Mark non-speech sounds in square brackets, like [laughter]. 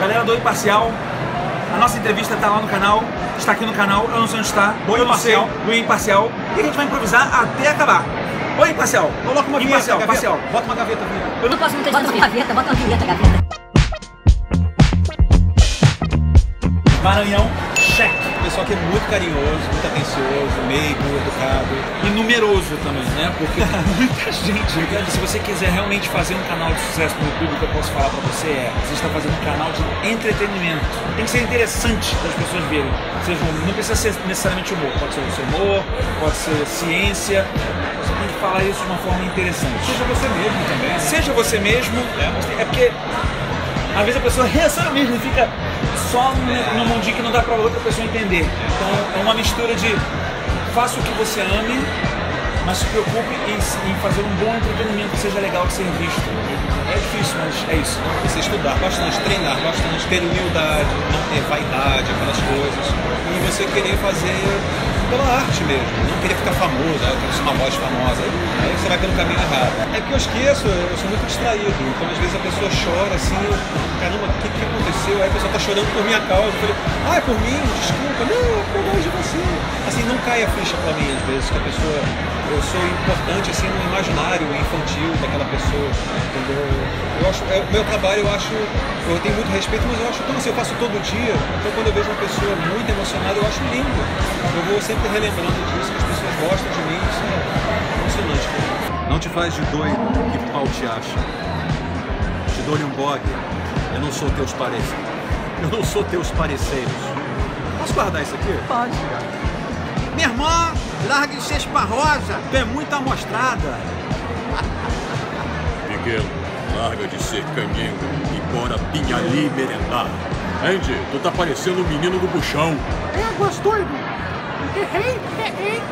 Galera do Imparcial, a nossa entrevista está lá no canal, está aqui no canal, eu não sei onde está, Do Imparcial. do Imparcial, e a gente vai improvisar até acabar. Oi, Imparcial, Coloca uma vinheta, Imparcial. Imparcial. Bota uma gaveta, vinheta. Eu não posso muitas vezes ouvir. Gaveta, bota uma vinheta, gaveta. Maranhão, cheque. Pessoal que é muito carinhoso, muito atencioso, meigo, educado. E numeroso também, né? Porque [laughs] muita gente. Se você quiser realmente fazer um canal de sucesso no YouTube, o que eu posso falar pra você é: você está fazendo um canal de entretenimento. Tem que ser interessante das pessoas verem. Seja, não precisa ser necessariamente humor. Pode ser humor, pode ser ciência. Você tem que falar isso de uma forma interessante. Seja você mesmo também. né? Seja você mesmo, é porque às vezes a pessoa reaciona mesmo e fica só no, mundinho que não dá pra outra pessoa entender. Então é uma mistura de faça o que você ame, mas se preocupe em, em fazer um bom entretenimento que seja legal de ser visto. É difícil, mas é isso. Você estudar bastante, treinar bastante, ter humildade, não ter vaidade, aquelas coisas. E você querer fazer pela arte mesmo, não querer ficar famoso, ah, eu quero ser uma voz famosa. Aí você vai pelo caminho errado. É que eu esqueço, eu sou muito distraído. Então às vezes a pessoa chora assim, eu, caramba, o que, que aconteceu? Aí a pessoa tá chorando por minha causa. Eu falei, ah, é por mim, desculpa, não, é por gosto de você. Assim, não cai a ficha pra mim, às vezes, que a pessoa. Eu sou importante assim no imaginário infantil daquela pessoa. Entendeu? Eu acho, é, o meu trabalho eu acho. Eu tenho muito respeito, mas eu acho como assim, eu faço todo dia. Então quando eu vejo uma pessoa muito emocionada, eu acho lindo. Eu vou sempre relembrando disso, que as pessoas gostam de mim, isso é emocionante. Não te faz de doido que pau te acha. Te dou-lhe um bog. Eu não sou teus pareceres. Eu não sou teus pareceres. Posso guardar isso aqui? Pode. Minha irmã, larga de ser esparrosa. Tu é muito amostrada. Miguel, larga de ser canhengo e bora pinhali merendar. Andy, tu tá parecendo o menino do buchão. Éguas, doido. Errei, errei.